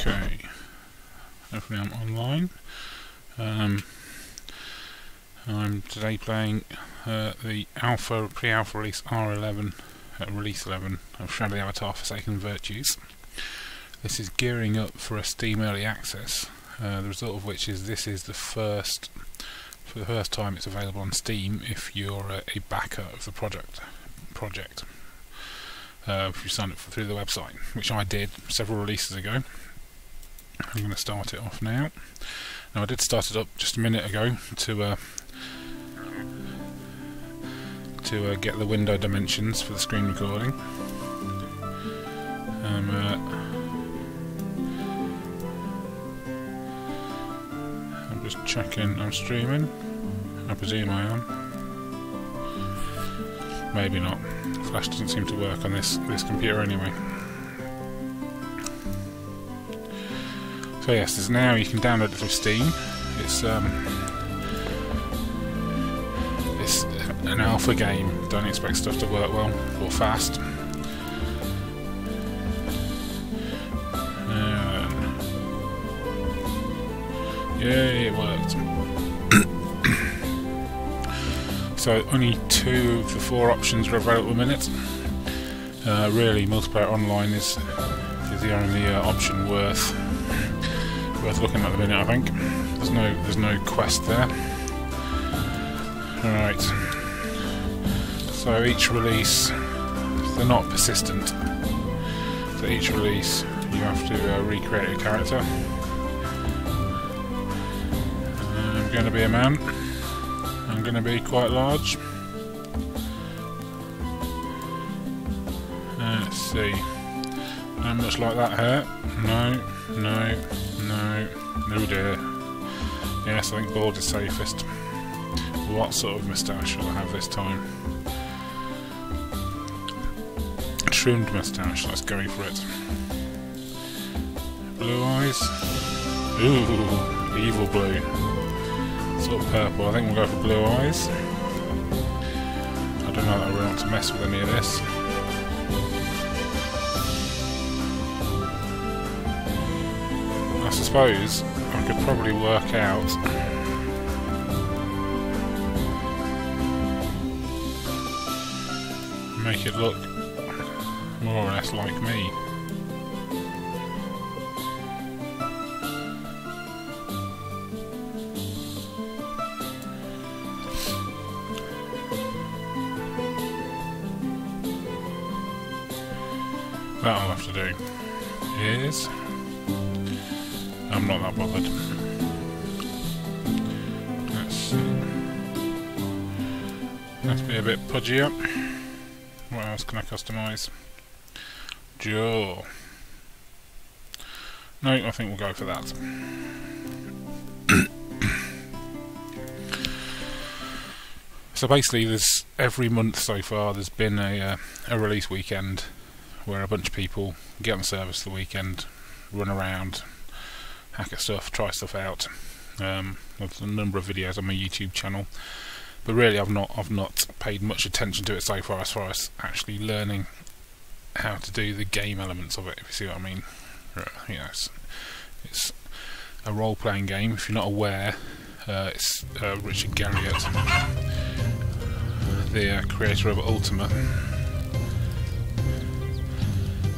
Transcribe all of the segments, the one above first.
Okay, hopefully I'm online. Um, I'm today playing uh, the alpha, pre-alpha release R11, uh, release 11 of Shroud of the Avatar Forsaken Virtues. This is gearing up for a Steam Early Access, uh, the result of which is this is the first, for the first time it's available on Steam if you're a, a backer of the project. project. Uh, if you sign up through the website, which I did several releases ago. I'm going to start it off now. Now I did start it up just a minute ago to uh, to uh, get the window dimensions for the screen recording. Um, uh, I'm just checking I'm streaming. I presume I am. Maybe not. Flash doesn't seem to work on this this computer anyway. Yes, there's now you can download it through Steam. It's um, it's an alpha game. Don't expect stuff to work well or fast. And yay, it worked. so only two of the four options are available a minute. Uh, really, multiplayer online is is the only uh, option worth worth looking at the minute. I think there's no there's no quest there. All right. So each release, they're not persistent. So each release, you have to uh, recreate a character. I'm going to be a man. I'm going to be quite large. Let's see. Not much like that hair. No, no, no, no dear. Yes, I think bald is safest. What sort of moustache shall I have this time? Trimmed moustache, let's go for it. Blue eyes. Ooh, evil blue. Sort of purple, I think we'll go for blue eyes. I don't know that I really want to mess with any of this. Suppose I could probably work out make it look more or less like me. That I'll have to do is I'm not that bothered. Let's see. Let's be a bit pudgier. What else can I customise? Jaw. No, I think we'll go for that. so basically, there's every month so far. There's been a uh, a release weekend where a bunch of people get on service the weekend, run around, hack at stuff, try stuff out. Um, there's a number of videos on my YouTube channel, but really I've not I've not paid much attention to it so far as far as actually learning how to do the game elements of it. If you see what I mean, you know, it's, it's a role-playing game. If you're not aware, uh, it's uh, Richard Garriott, the uh, creator of Ultima.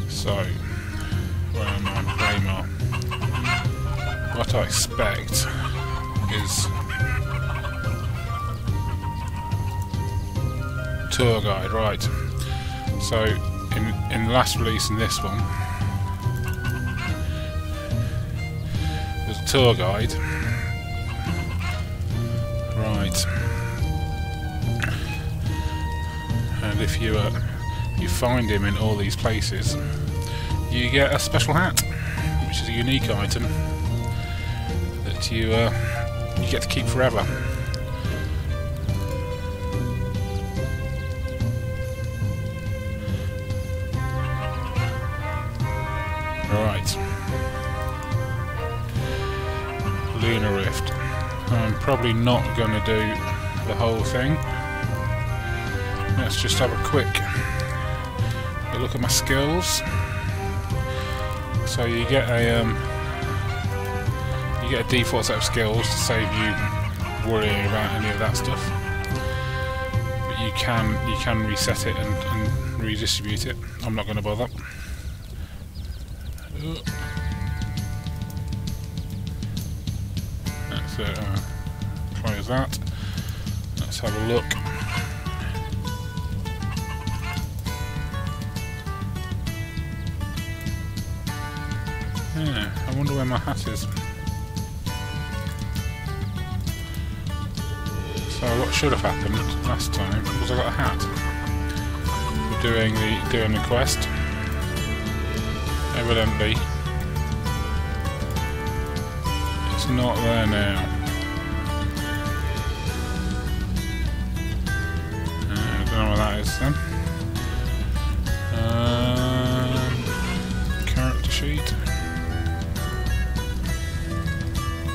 So, where am I? Braemar. What I expect is tour guide, right. So in in the last release and this one there's a tour guide. Right. And if you uh, you find him in all these places, you get a special hat, which is a unique item that you uh, you get to keep forever. Right. Lunar Rift. I'm probably not going to do the whole thing. Let's just have a quick look at my skills. So you get a um, get a default set of skills to save you worrying about any of that stuff. But you can you can reset it and, and redistribute it. I'm not going to bother. Let's uh, close that. Let's have a look. Yeah, I wonder where my hat is. So what should have happened last time was I got a hat for doing the doing the quest. Evidently, it's not there now. Uh, I don't know what that is then. Um, character sheet.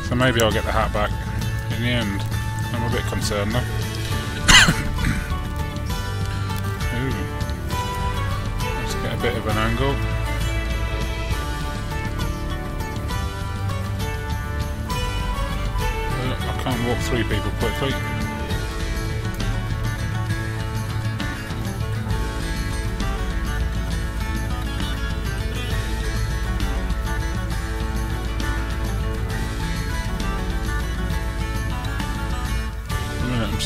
So maybe I'll get the hat back in the end. Bit concerned though. Let's get a bit of an angle. Uh, I can't walk through people quickly.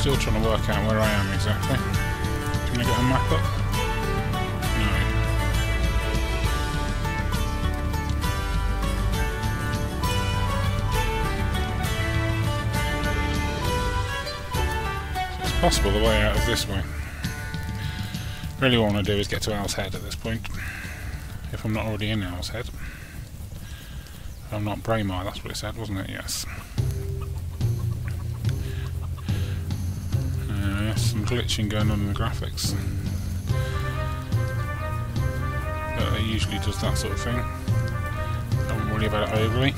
Still trying to work out where I am exactly. Can I get a map up? No. it's possible the way out is this way. Really what I want to do is get to Owl's Head at this point. If I'm not already in Owl's Head. If I'm not Braemar, that's what it said, wasn't it? Yes. Some glitching going on in the graphics. But it usually does that sort of thing. Don't worry about it overly.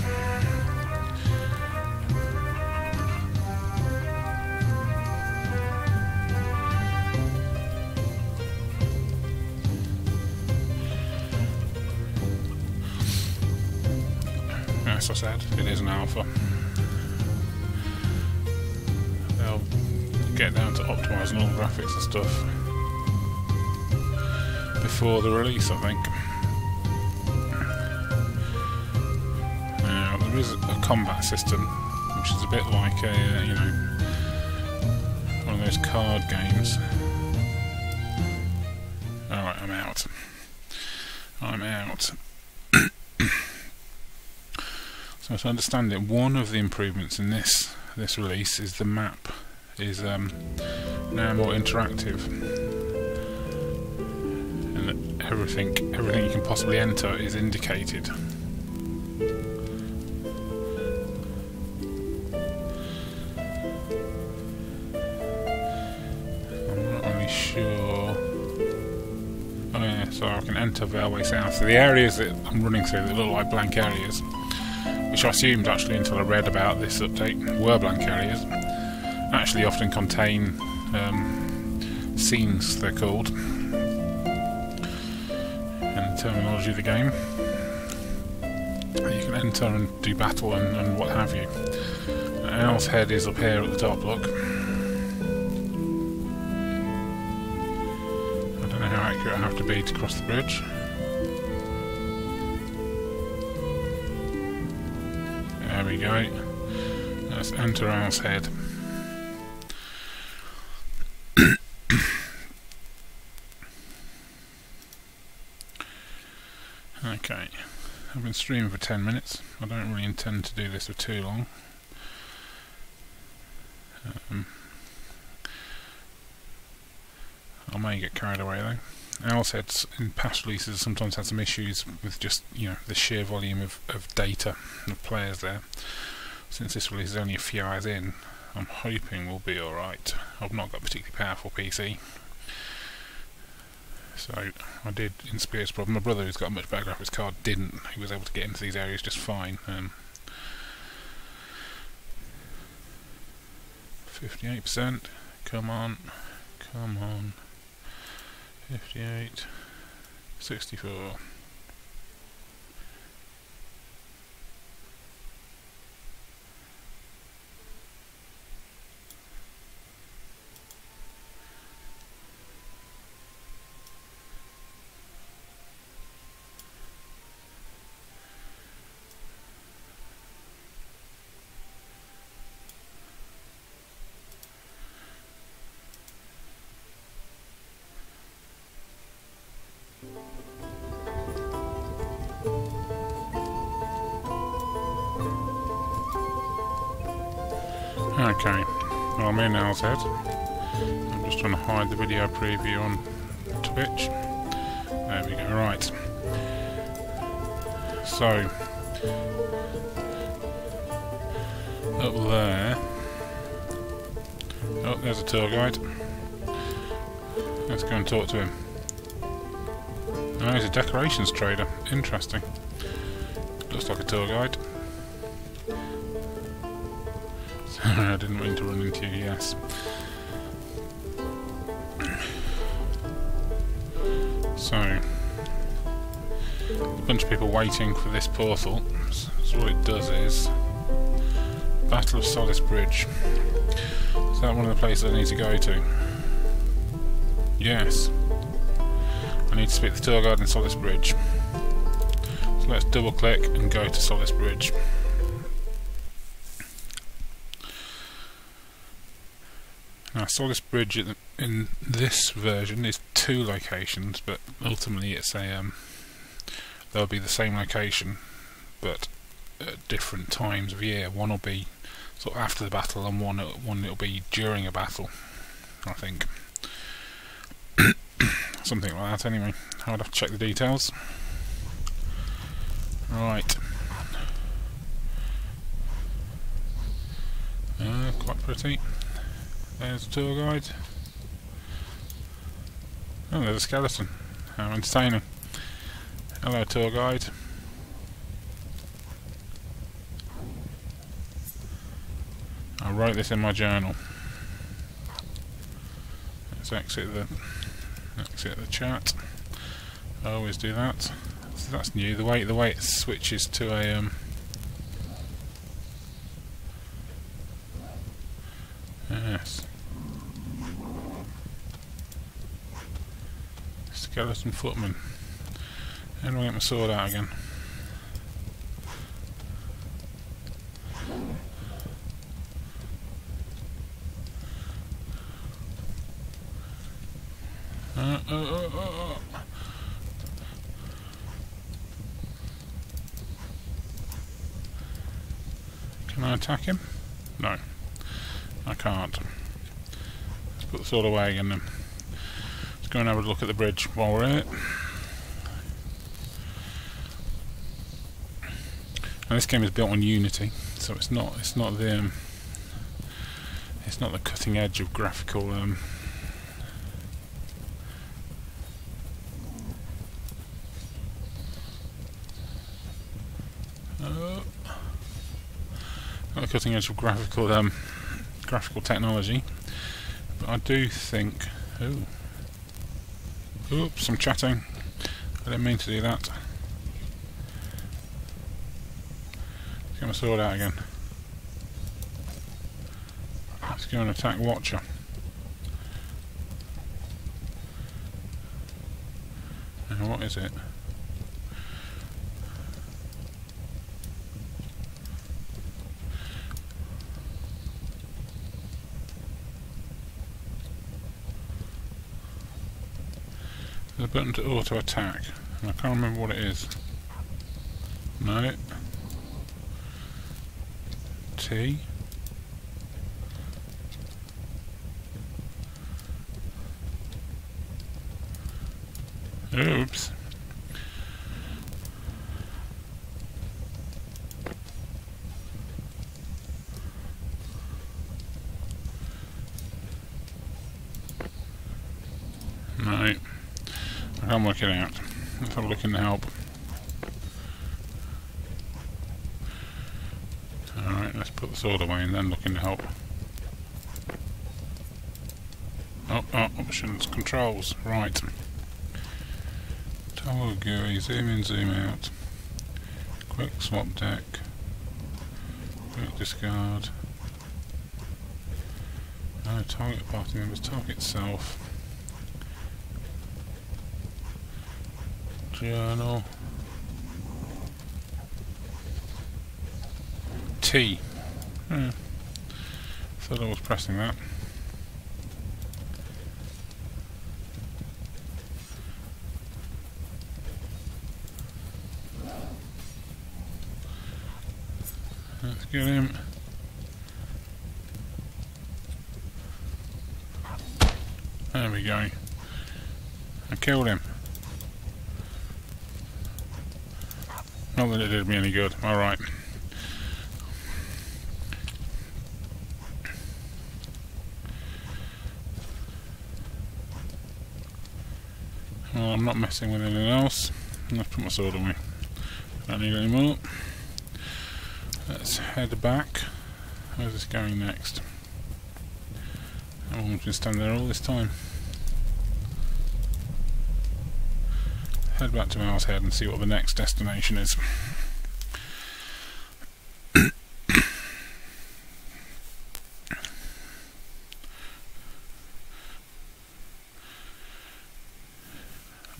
As I said, it is an alpha. They'll get down optimising all the graphics and stuff before the release, I think. Now, there is a combat system, which is a bit like a, uh, you know, one of those card games. Alright, I'm out. I'm out. so to understand it, one of the improvements in this this release is the map is um, now more interactive, and everything everything you can possibly enter is indicated. I'm not really sure. Oh yeah, so I can enter Valeway South. So the areas that I'm running through that look like blank areas, which I assumed actually until I read about this update, were blank areas actually often contain um, scenes, they're called, in the terminology of the game. You can enter and do battle and, and what have you. Owl's Head is up here at the top, look. I don't know how accurate I have to be to cross the bridge. There we go. Let's enter Owl's Head. Streaming for 10 minutes. I don't really intend to do this for too long. Um, I may get carried away though. Owl's Heads in past releases sometimes had some issues with just, you know, the sheer volume of, of data of players there. Since this release is only a few hours in, I'm hoping we'll be alright. I've not got a particularly powerful PC, so I did in Spirit's Problem. My brother, who's got a much better graphics card, didn't. He was able to get into these areas just fine. Um, 58%. Come on. Come on. 58. 64. Head. I'm just trying to hide the video preview on Twitch. There we go, right. So, up there. Oh, there's a tour guide. Let's go and talk to him. Oh, he's a decorations trader. Interesting. Looks like a tour guide. I didn't mean to run into you, yes. So, a bunch of people waiting for this portal. So, what it does is, Battle of Solace Bridge. Is that one of the places I need to go to? Yes. I need to speak to guide in Solace Bridge. So let's double click and go to Solace Bridge. Solace Bridge in, in this version is two locations, but ultimately it's a um, they'll be the same location, but at different times of year. One will be sort of after the battle, and one one it'll be during a battle. I think something like that. Anyway, I would have to check the details. Right. Uh, quite pretty. There's a tour guide. Oh, there's a skeleton. How entertaining. Hello, tour guide. I wrote this in my journal. Let's exit the exit the chat. I always do that. So that's new. The way the way it switches to a um, yes. Skeleton footman. How do I get my sword out again? Uh, uh, uh. Can I attack him? Can't. Let's put the sword away again then. Let's go and have a look at the bridge while we're in it. Now this game is built on Unity, so it's not it's not the um, it's not the cutting edge of graphical um, not the cutting edge of graphical um, graphical technology, but I do think. Ooh, oops! I'm chatting. I didn't mean to do that. Let's get my sword out again. Let's go and attack Watcher. Now what is it? There's a button to auto attack, and I can't remember what it is. No. T. Oops. No. I work it out. Let's have a look in the help. Alright, let's put the sword away and then look in the help. Oh, oh, options, controls, right. Toggle GUI, zoom in, zoom out. Quick swap deck. Quick discard. No, target party members, target self. Yeah, I know. T. Hmm. Thought I was pressing that. Let's get him. There we go. I killed him. Not that it did me any good. Alright. Well, oh, I'm not messing with anything else. Let's put my sword away. Don't need any more. Let's head back. Where's this going next? Oh, we've been standing there all this time. Head back to Owl's Head and see what the next destination is.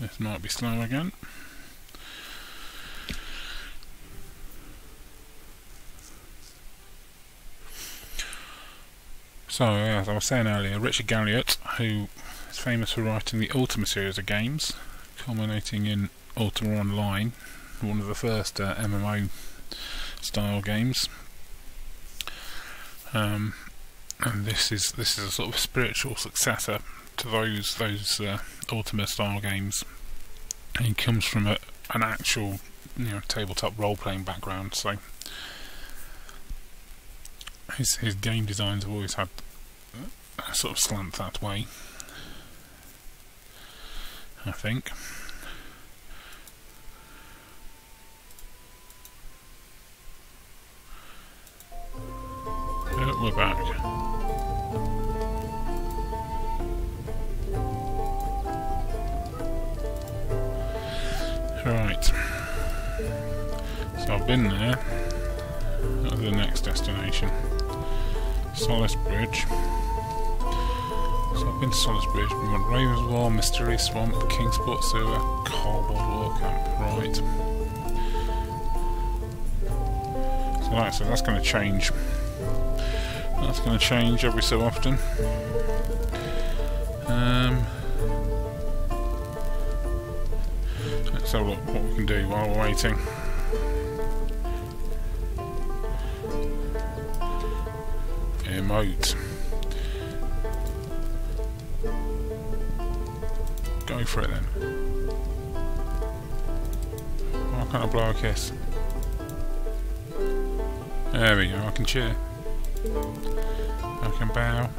this might be slow again. So, as I was saying earlier, Richard Garriott, who is famous for writing the Ultima series of games, culminating in Ultima Online, one of the first uh, MMO style games. Um, and this is this is a sort of spiritual successor to those those uh, Ultima style games. And he comes from a, an actual you know tabletop role playing background, so his his game designs have always had a sort of slant that way. I think. Yeah, we're back. Right. So I've been there. That's the next destination. Solace Bridge. So I've been to Solace Bridge, went Ravenswall, Mysterious Swamp, Kingsport Sewer, Cardboard War Camp. Right. So like I said, that's going to change. That's going to change every so often. Um, let's have a look what we can do while we're waiting. Emote. For it then. Oh, Why can't I blow a kiss? There we go, I can cheer. I can bow.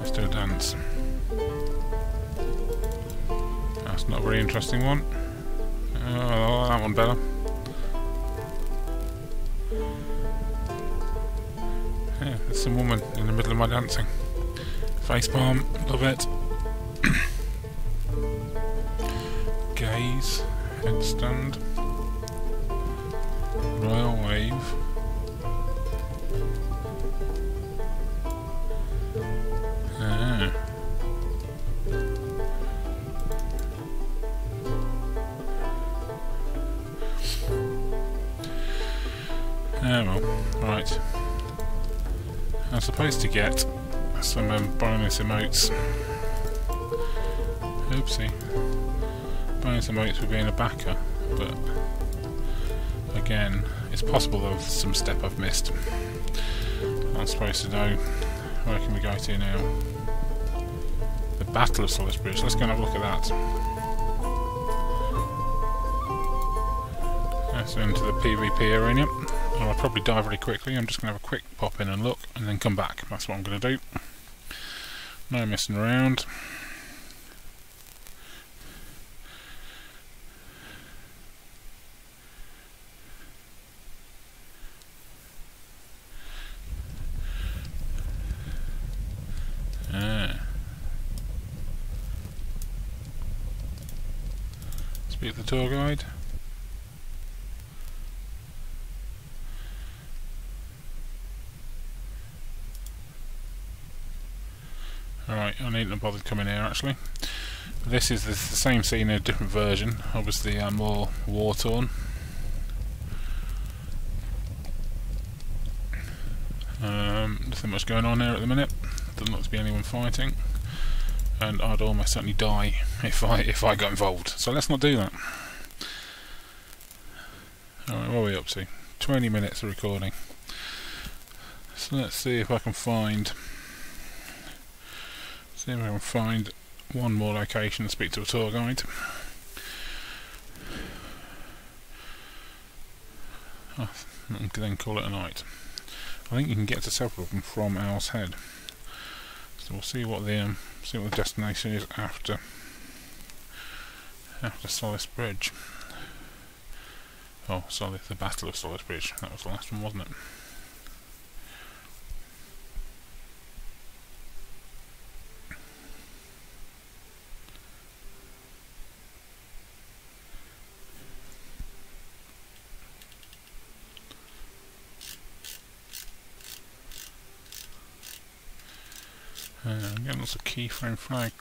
Let's do a dance. That's not a very interesting one. Oh, that one better. Yeah, there's some woman in the middle of my dancing. Facepalm, love it. Gaze, headstand, royal wave. Ah. Well, right. I'm supposed to get some um, bonus emotes. Oopsie. Bonus emotes for being a backer, but again, it's possible there's some step I've missed. I'm supposed to know where can we go to now. The Battle of Solace Bridge. Let's go and have a look at that. Let's into the PvP arena. I'll probably die very quickly. I'm just going to have a quick pop in and look, and then come back. That's what I'm going to do. No messing around. Tour guide. Alright, I needn't have bothered coming here actually. This is the, same scene in a different version, obviously uh, more war torn. Um, nothing much going on here at the minute. Doesn't look to be anyone fighting, and I'd almost certainly die if I if I got involved. So let's not do that. Alright, what are we up to? 20 minutes of recording. So let's see if I can find see if I can find one more location and speak to a tour guide. Oh, and then call it a night. I think you can get to several of them from Owl's Head. So we'll see what the um, see what the destination is after after Solace Bridge. Oh, sorry, the Battle of Solace Bridge. That was the last one, wasn't it? Uh, I'm getting lots of keyframe flag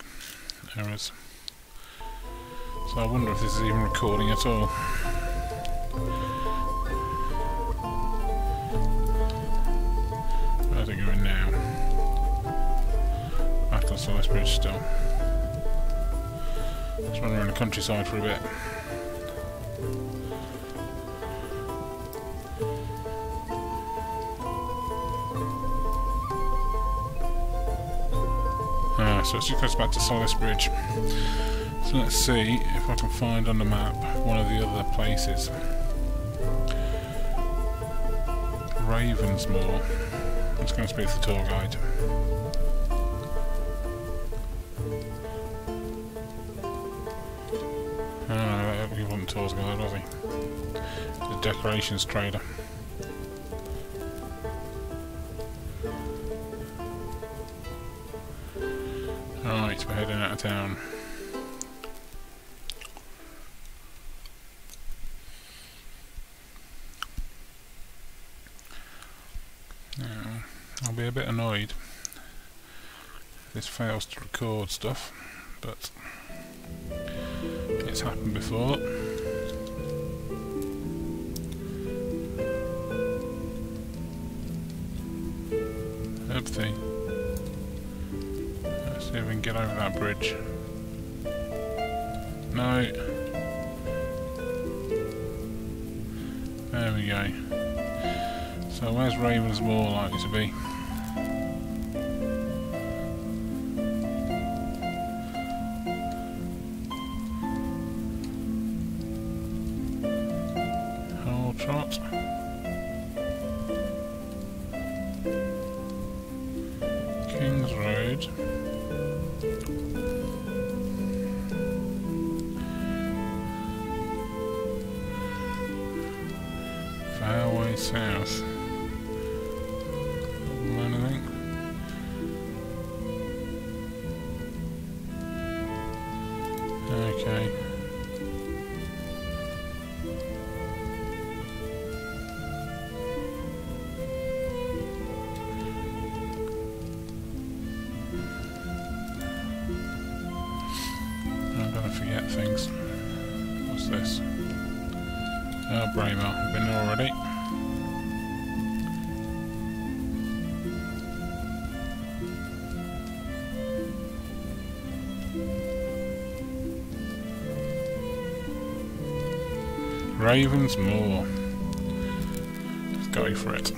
errors. So I wonder if this is even recording at all. Where's it going now? Back on Solace Bridge still. Let's run around the countryside for a bit. Ah, so it just goes back to Solace Bridge. So let's see if I can find on the map one of the other places. Ravensmoor. I'm just going to speak to the tour guide. No, he wasn't tour guide, was he? The decorations trader. Right, we're heading out of town. Now, I'll be a bit annoyed if this fails to record stuff, but it's happened before. Get over that bridge. No. There we go. So where's Raven's Ravensmoor likely to be? Kings Road. Fairway Ravensmoor. Let's go for it.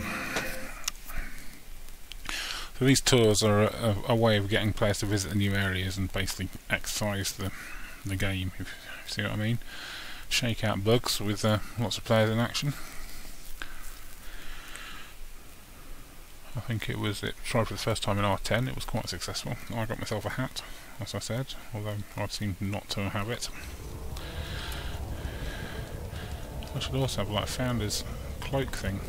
So these tours are a, a, way of getting players to visit the new areas and basically exercise the the game, if you see what I mean. Shake out bugs with uh, lots of players in action. I think it was it tried for the first time in R10. It was quite successful. I got myself a hat, as I said, although I seem not to have it. I should also have like founder's cloak thing.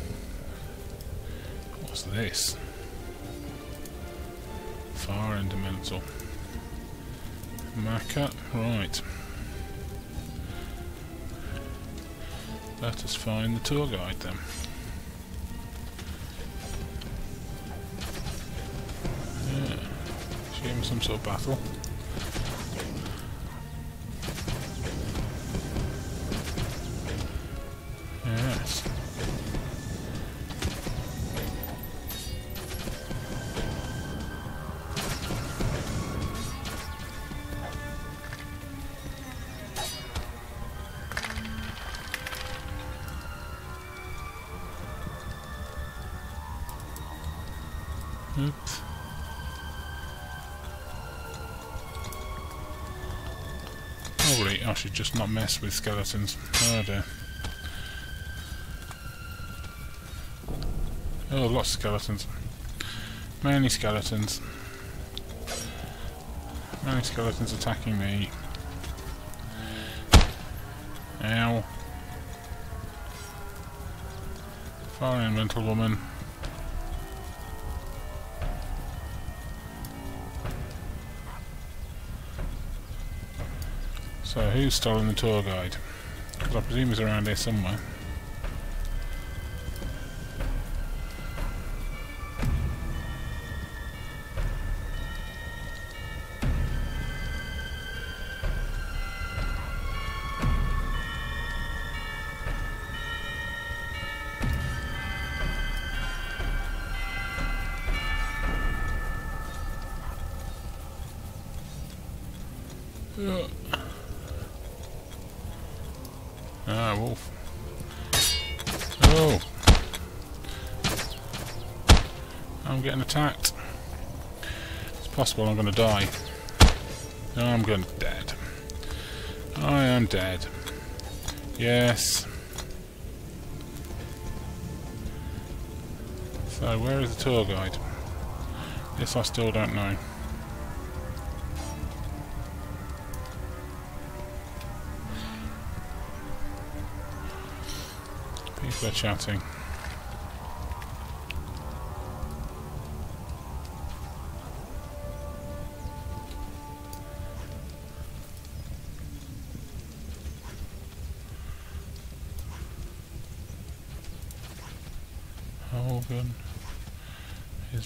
What's this? Fire and Elemental. Macca, right. Let us find the tour guide then. Yeah. Assume some sort of battle. Should just not mess with skeletons. Oh dear. Oh, lots of skeletons. Mainly skeletons. Mainly skeletons attacking me. Ow. Fire in, mental woman. So, who's stolen the tour guide? Because I presume he's around here somewhere. Getting attacked. It's possible I'm going to die. I'm going to dead. I am dead. Yes. So, where is the tour guide? This I still don't know. People are chatting.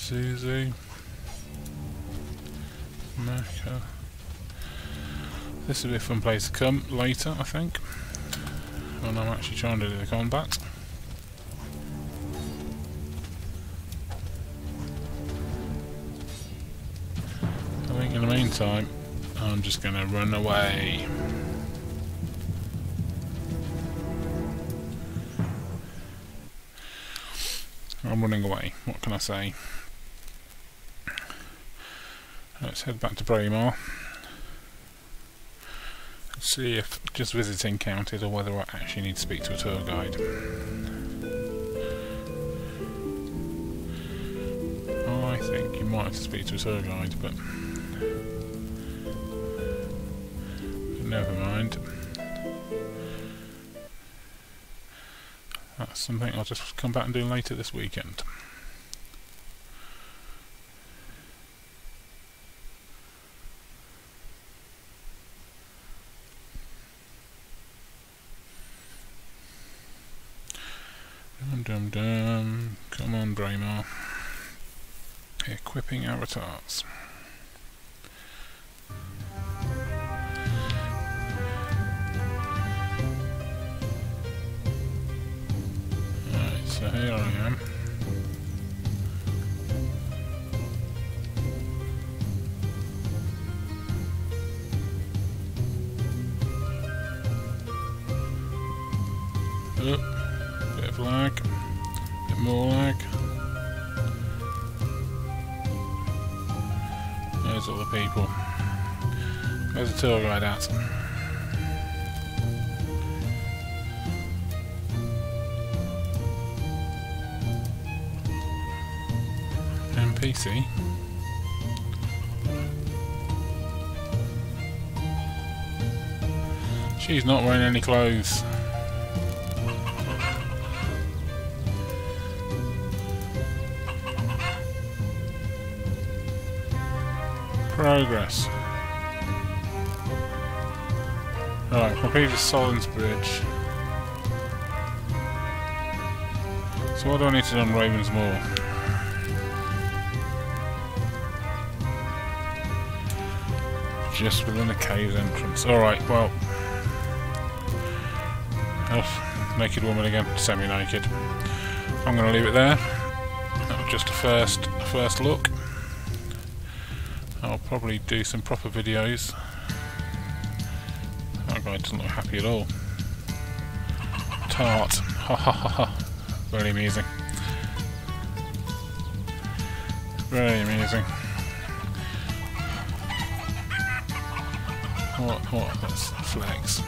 Isuzu, Mecca. This will be a fun place to come later, I think. When I'm actually trying to do the combat. I think in the meantime, I'm just going to run away. I'm running away, what can I say? Let's head back to Braemar. See if just visiting counted or whether I actually need to speak to a tour guide. I think you might have to speak to a tour guide, but never mind. That's something I'll just come back and do later this weekend. Dum dum dum. Come on, Braemar. So here I am. Oh, bit of lag, bit more lag. There's the people. There's a tour guide at. NPC. She's not wearing any clothes. Progress. Right, completed Solace Bridge. So what do I need to do on Ravensmoor? Just within the cave entrance. Alright, well. Oh, naked woman again, semi-naked. I'm going to leave it there. That was just a first, a first look. I'll probably do some proper videos. That guy doesn't look happy at all. Tart. Ha ha ha ha. Very amusing. Very amazing. What, what, that's flex.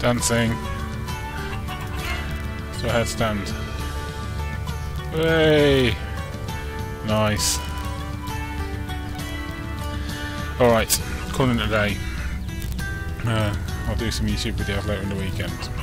Dancing. So headstand. Hey! Nice. Alright, calling it a day. Uh, I'll do some YouTube videos later in the weekend.